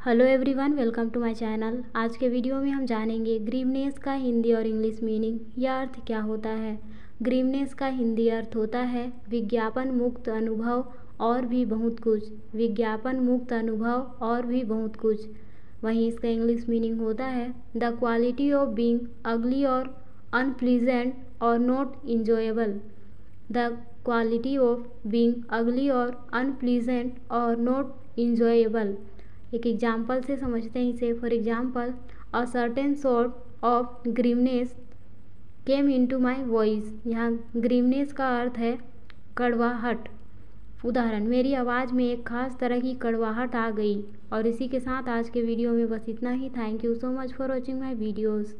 Hello everyone welcome to my channel आज के video में हम जानेंगे ग्रीवनेस का हिंदी और इंग्लिश मीनिंग यह अर्थ क्या होता है? ग्रीवनेस का हिंदी अर्थ होता है विज्ञापन मुक्त अनुभव और भी बहुत कुछ। विज्ञापन मुक्त अनुभव और भी बहुत कुछ। वहीं इसका इंग्लिश मीनिंग होता है the quality of being ugly और अनप्लीजेंट और not enjoyable the quality of being ugly और अनप्लीजेंट और नॉट इंजॉयबल एक एग्ज़ाम्पल से समझते हैं इसे. For example a certain sort of grimness came into my voice यहाँ ग्रीमनेस का अर्थ है कड़वाहट. उदाहरण, मेरी आवाज़ में एक खास तरह की कड़वाहट आ गई और इसी के साथ आज के वीडियो में बस इतना ही. Thank you so much for watching my videos